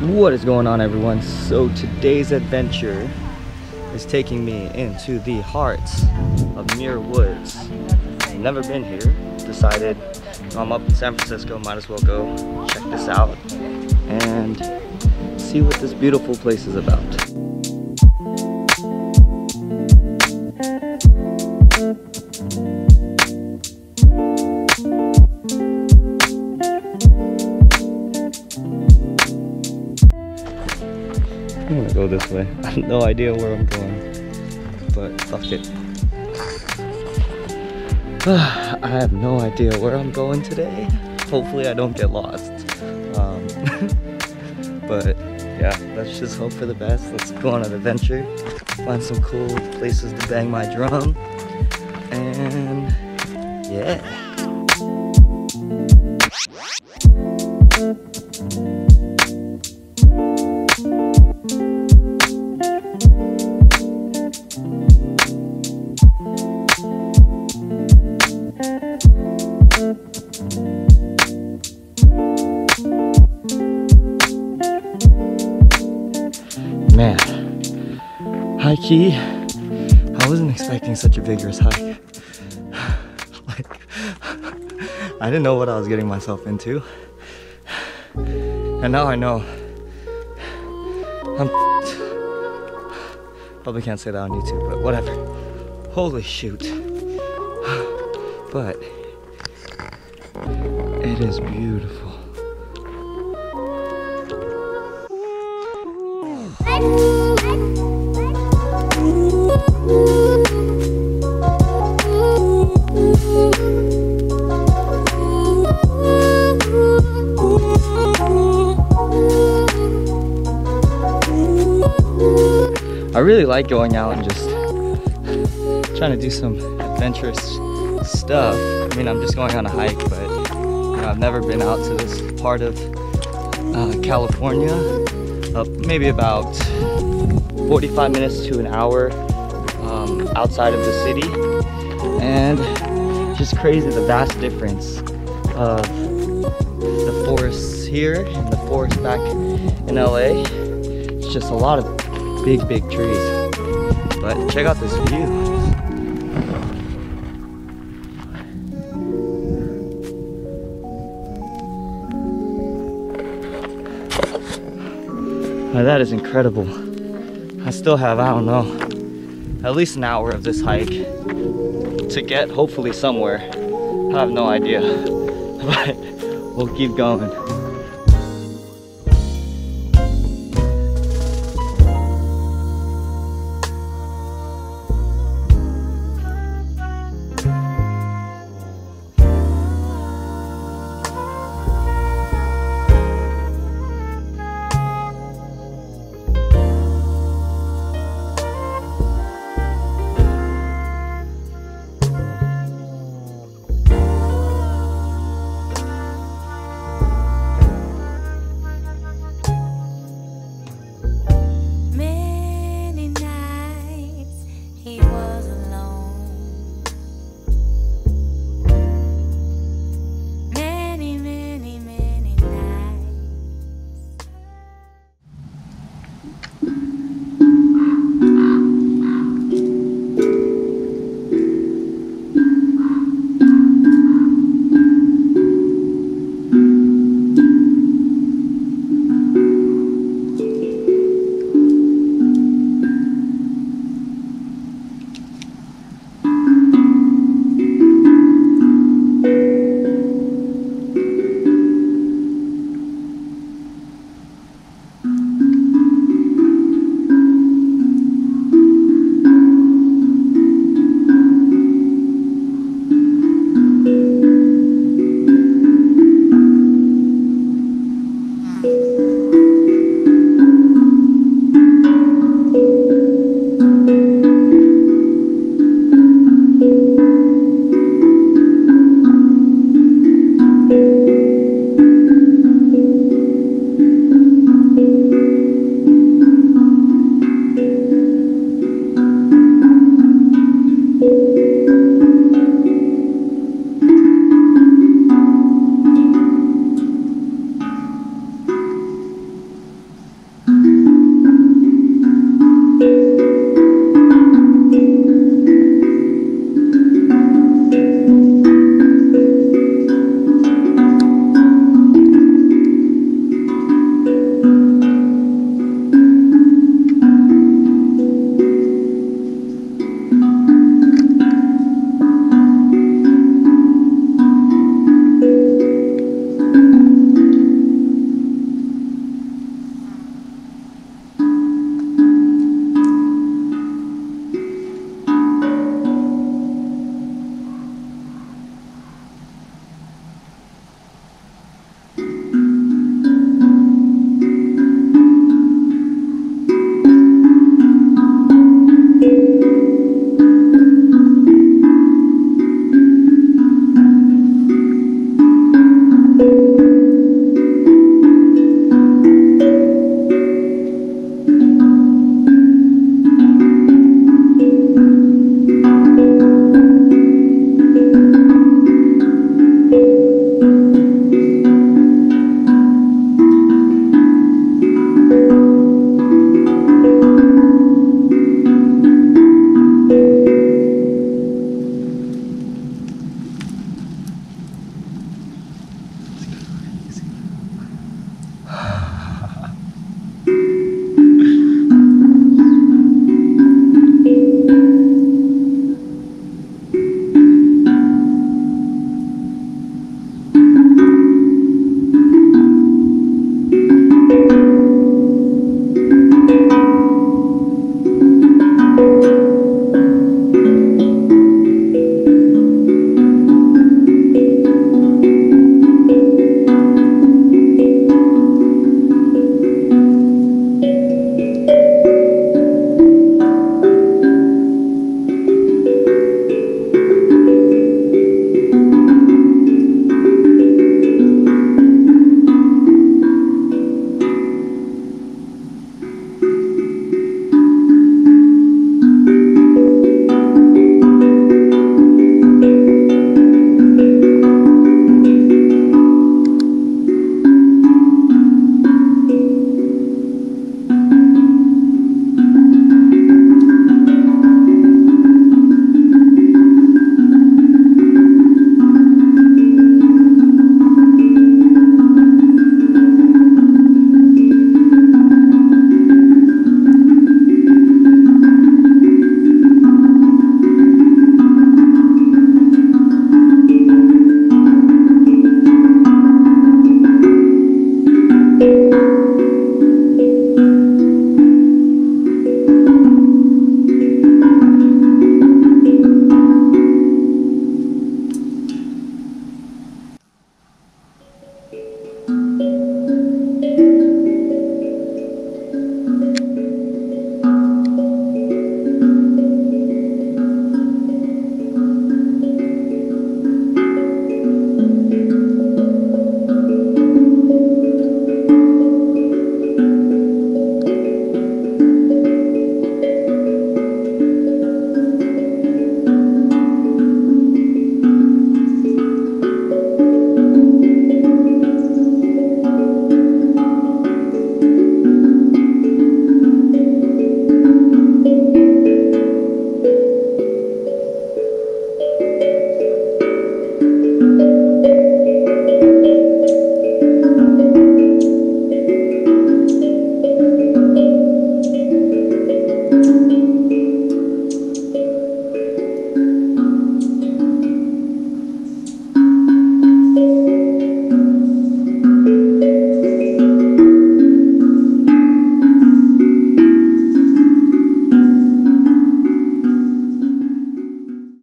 What is going on everyone? So today's adventure is taking me into the heart of Muir Woods. I've never been here. Decided I'm up in San Francisco, might as well go check this out and see what this beautiful place is about. I have no idea where I'm going, but fuck it. I have no idea where I'm going today. Hopefully I don't get lost. Um, but yeah, let's just hope for the best. Let's go on an adventure, find some cool places to bang my drum, and yeah. High key, I wasn't expecting such a vigorous hike. like, I didn't know what I was getting myself into. And now I know. I'm probably can't say that on YouTube, but whatever. Holy shoot. But it is beautiful. I really like going out and just trying to do some adventurous stuff. I mean, I'm just going on a hike, but you know, I've never been out to this part of uh, California. Uh, maybe about 45 minutes to an hour um, outside of the city. And just crazy the vast difference of the forests here and the forest back in LA. It's just a lot of big, big trees. But check out this view. Now that is incredible. I still have, I don't know, at least an hour of this hike to get hopefully somewhere. I have no idea, but we'll keep going.